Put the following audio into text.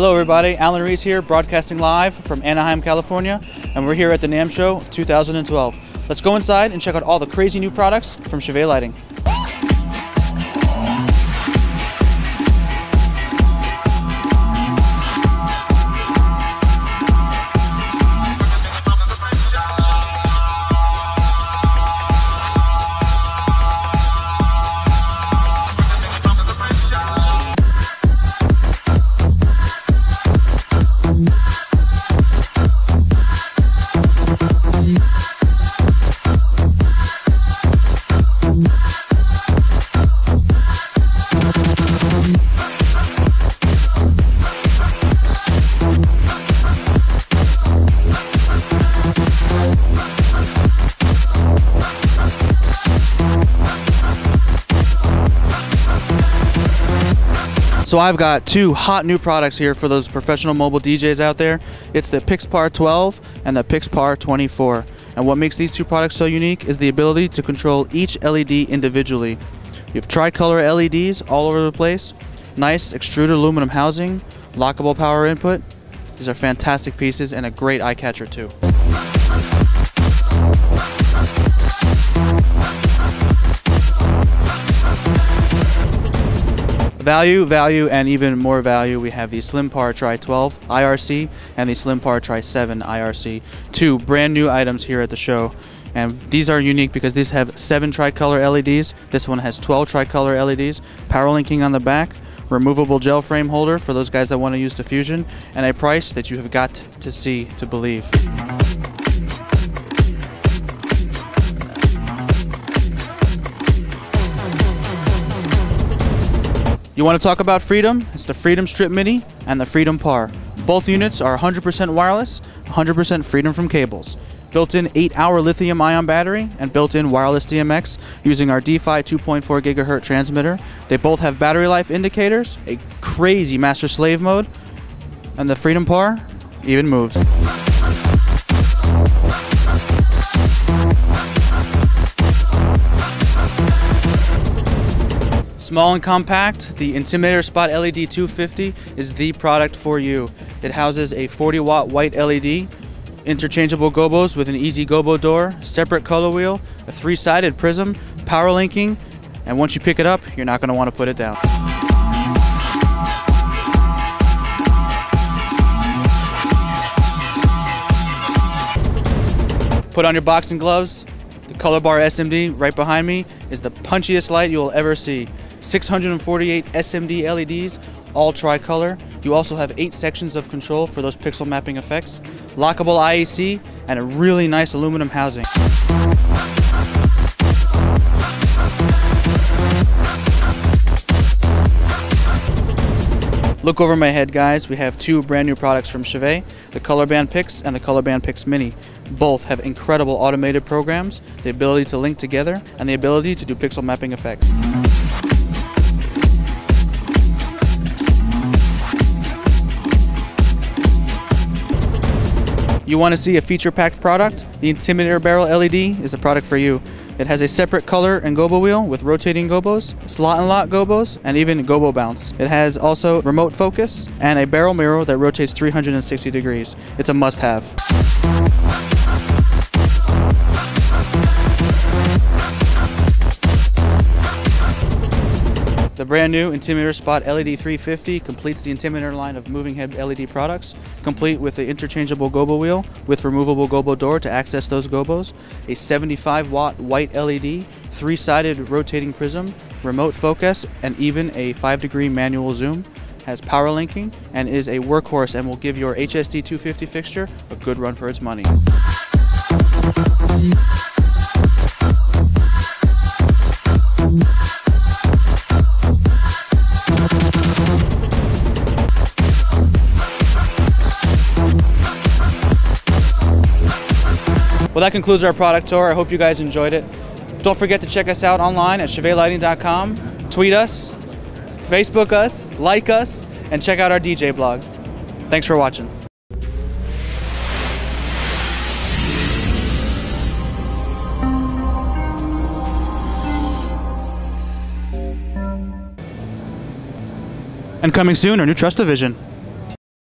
Hello, everybody. Allan Reiss here, broadcasting live from Anaheim, California, and we're here at the NAMM Show 2012. Let's go inside and check out all the crazy new products from Chauvet Lighting. So I've got two hot new products here for those professional mobile DJs out there. It's the Pixpar 12 and the Pixpar 24. And what makes these two products so unique is the ability to control each LED individually. You have tricolor LEDs all over the place, nice extruded aluminum housing, lockable power input. These are fantastic pieces and a great eye catcher too. Value, value, and even more value. We have the SlimPar Tri 12 IRC and the SlimPar Tri 7 IRC. Two brand new items here at the show. And these are unique because these have seven tricolor LEDs. This one has 12 tricolor LEDs, power linking on the back, removable gel frame holder for those guys that want to use diffusion, and a price that you have got to see to believe. You want to talk about Freedom? It's the Freedom Strip Mini and the Freedom Par. Both units are 100% wireless, 100% freedom from cables. Built-in 8-hour lithium-ion battery and built-in wireless DMX using our D-Fi 2.4 gigahertz transmitter. They both have battery life indicators, a crazy master-slave mode, and the Freedom Par even moves. Small and compact, the Intimidator Spot LED 250 is the product for you. It houses a 40 watt white LED, interchangeable gobos with an easy gobo door, separate color wheel, a three sided prism, power linking, and once you pick it up, you're not going to want to put it down. Put on your boxing gloves. The Color Bar SMD right behind me is the punchiest light you will ever see. 648 SMD LEDs, all tricolor. You also have eight sections of control for those pixel mapping effects, lockable IEC, and a really nice aluminum housing. Look over my head guys, we have two brand new products from Chauvet, the Colorband Pix and the Colorband Pix Mini. Both have incredible automated programs, the ability to link together, and the ability to do pixel mapping effects. You want to see a feature-packed product? The Intimidator Barrel LED is the product for you. It has a separate color and gobo wheel with rotating gobos, slot and lock gobos, and even gobo bounce. It has also remote focus and a barrel mirror that rotates 360 degrees. It's a must-have. Brand new Intimidator Spot LED 350 completes the Intimidator line of moving head LED products, complete with the interchangeable gobo wheel with removable gobo door to access those gobos, a 75 watt white LED, three sided rotating prism, remote focus, and even a 5 degree manual zoom. Has power linking and is a workhorse and will give your HSD 250 fixture a good run for its money. Well, that concludes our product tour. I hope you guys enjoyed it. Don't forget to check us out online at ChauvetLighting.com. Tweet us, Facebook us, like us, and check out our DJ blog. Thanks for watching. And coming soon, our new Trusst Division.